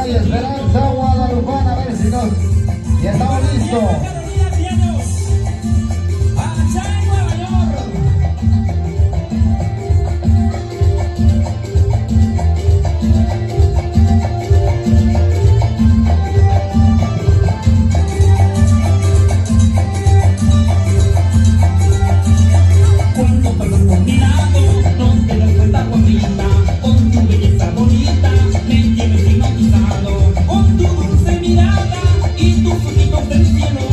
Calle Esperanza Guadalupana, a ver si nos... Ya estamos listos. y tu poquito del cielo.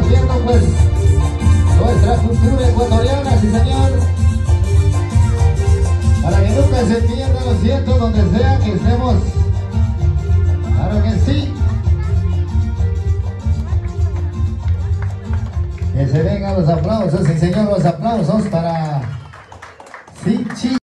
Viendo pues nuestra cultura ecuatoriana, sí señor. Para que nunca se pierda, lo siento, donde sea que estemos. Claro que sí. Que se vengan los aplausos, sí señor, los aplausos para Sinchi.